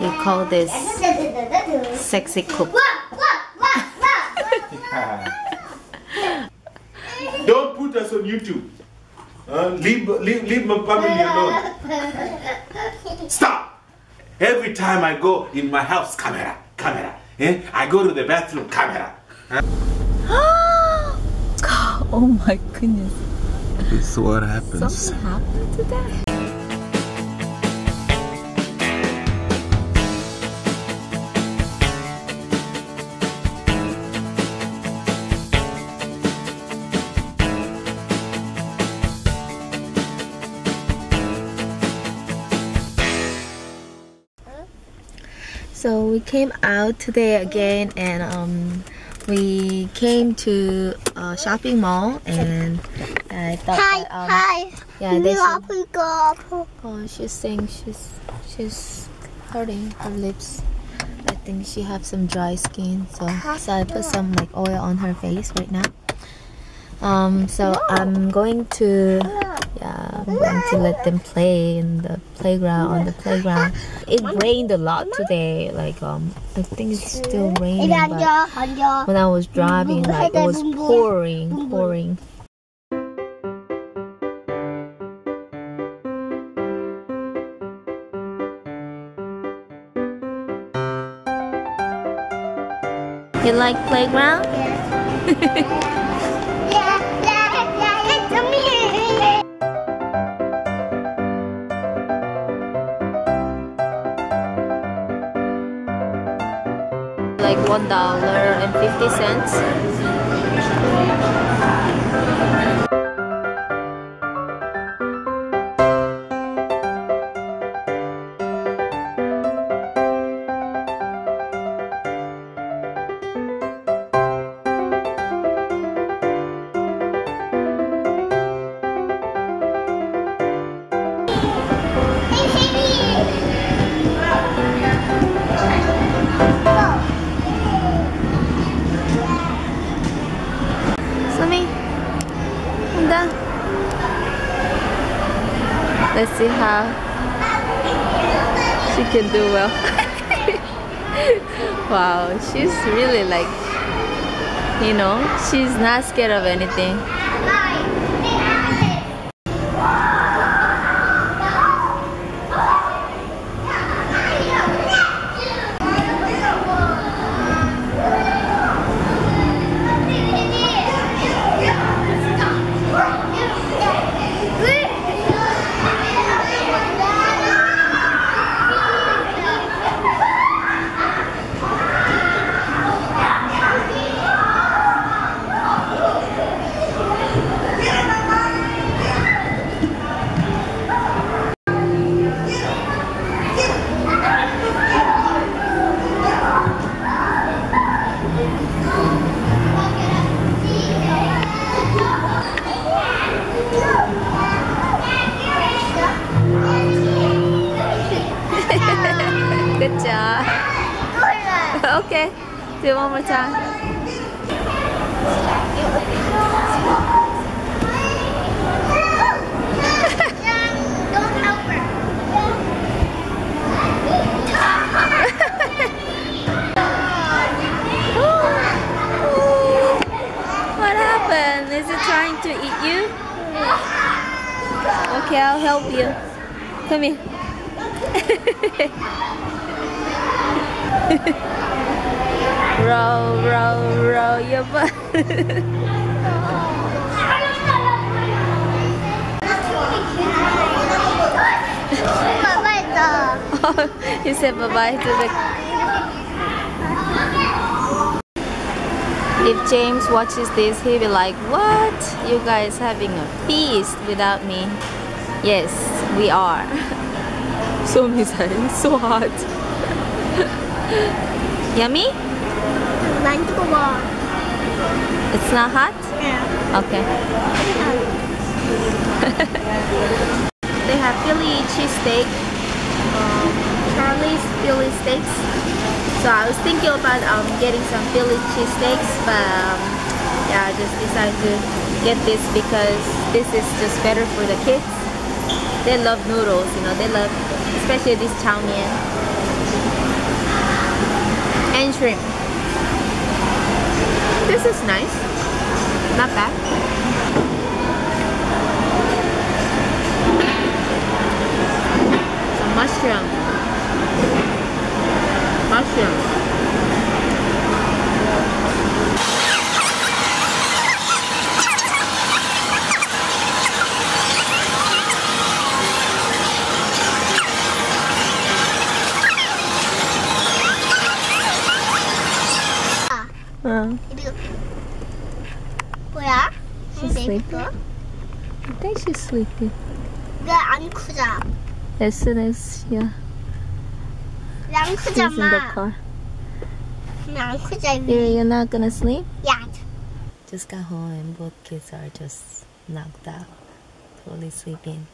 We call this sexy cook. Don't put us on YouTube. Uh, leave, leave, leave my family alone. Stop! Every time I go in my house, camera, camera. Eh? I go to the bathroom, camera. oh my goodness. This is what happens. Something happened today. So we came out today again and um, we came to a shopping mall and I thought Hi, that, um, hi. yeah, pick oh, she's saying she's she's hurting her lips. I think she have some dry skin, so so I put some like oil on her face right now. Um, so I'm going to uh, want to let them play in the playground on the playground. It rained a lot today like um i think it's still raining but when i was driving like it was pouring pouring. You like playground? like $1.50 Sumi, I'm done. Let's see how she can do well. wow, she's really like, you know, she's not scared of anything. Good job. okay, do it one more time. What happened? Is it trying to eat you? Okay, I'll help you. Come here. Row, row, row your boat. You said bye-bye to the... If James watches this, he'll be like, what? You guys having a feast without me? Yes, we are. so misai, so hot. Yummy? the wall. It's not hot? Yeah. Okay. they have Philly cheesesteak, um, Charlie's Philly steaks. So I was thinking about um, getting some Philly cheesesteaks, but um, yeah, I just decided to get this because this is just better for the kids. They love noodles, you know, they love, especially this chow mein. And shrimp. This is nice, not bad. Some mushroom, mushroom. She's 내 sleeping. 거? I think she's sleeping. 왜안 크자? As soon as yeah, 왜안 she's in the 크잖아. car. 왜안 크자? You, you're not gonna sleep? 야, Just got home and both kids are just knocked out, totally sleeping.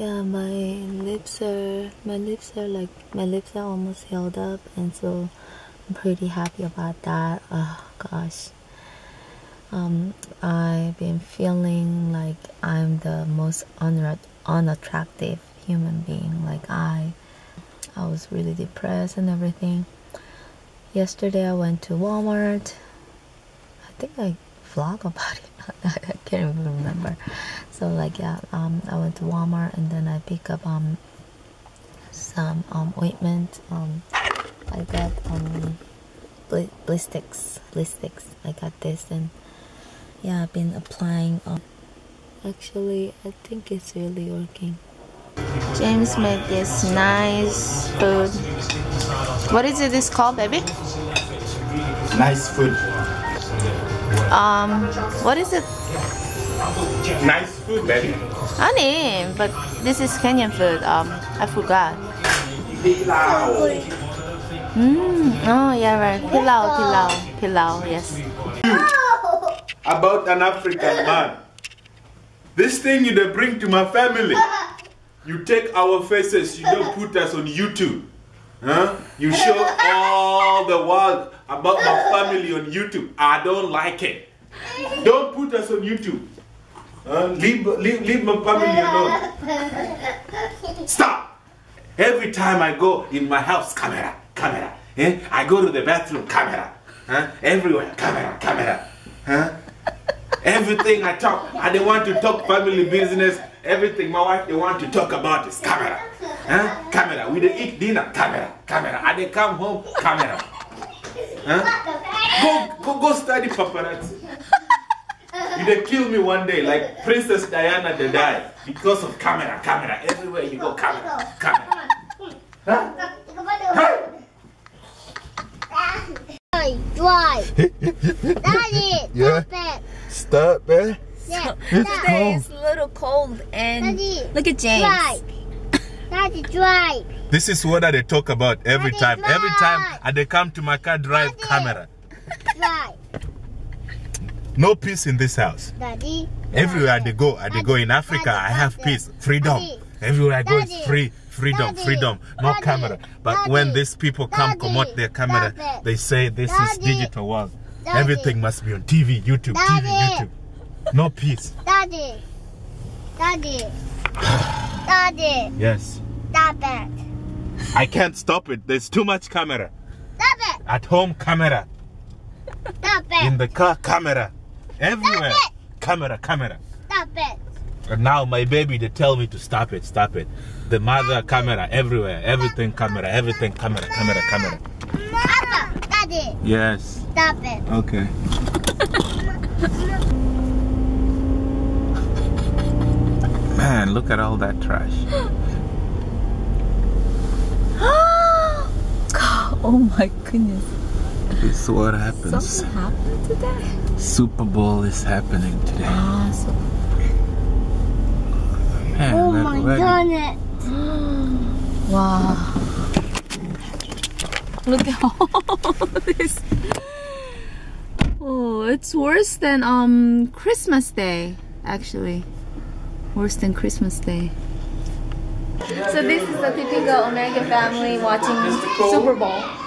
Yeah, my lips are my lips are like my lips are almost held up, and so I'm pretty happy about that. Oh gosh. Um, I've been feeling like I'm the most unattractive human being. Like I, I was really depressed and everything. Yesterday I went to Walmart. I think I vlog about it. I can't even remember. So like yeah, um, I went to Walmart and then I pick up um some um ointment. Um, I got um Blistex. I got this and yeah, I've been applying. Um, actually, I think it's really working. James made this nice food. What is it? This called, baby? Nice food. Um, what is it? Nice food, baby. Honey, but this is Kenyan food. Um, I forgot. Mm. Oh yeah, right. Pilau, pilau, pilau. Yes. About an African man. This thing you dey bring to my family. You take our faces, you don't put us on YouTube. Huh? You show all the world about my family on YouTube. I don't like it. Don't put us on YouTube. Huh? Leave, leave, leave my family alone. Stop! Every time I go in my house, camera, camera. Eh? I go to the bathroom, camera. Huh? Everywhere, camera, camera. Huh? Everything I talk, I don't want to talk family business. Everything my wife they want to talk about is camera. Huh? Camera. We dey eat dinner, camera, camera. I they come home, camera. Huh? Go, go, go study paparazzi. You'd kill me one day, like Princess Diana the die because of camera, camera. Everywhere you go, camera, camera. Huh? Hey! Why? Daddy! Stop it! Stop it! Yeah, cold. is a little cold and Daddy, look at James. Drive. Daddy, drive. This is what they talk about every Daddy, time. Drive. Every time they come to my car, drive Daddy, camera. Drive. No peace in this house. Daddy. Everywhere they go, I they go in Africa, I have peace, freedom. Everywhere I go, it's free, freedom, Daddy. freedom, no Daddy. camera. But when these people come Daddy. promote their camera, they say this is digital world. Daddy. Everything must be on TV, YouTube, TV, YouTube. No peace. Daddy. Daddy. Daddy. Yes. Stop it. I can't stop it. There's too much camera. Stop it. At home, camera. Stop In the car, camera. Everywhere. Stop Camera, camera. Stop it. And now my baby, they tell me to stop it, stop it. The mother camera everywhere, everything camera, everything camera, camera, camera. Papa. Daddy. Yes. Stop it. Okay. Man, look at all that trash. oh my goodness. Is what happens. Something happened today? Super Bowl is happening today. Ah, so Man, Oh my goodness. wow. Look at all this. Oh, it's worse than um Christmas Day, actually. Worse than Christmas Day. So this is the typical American family watching Super Bowl.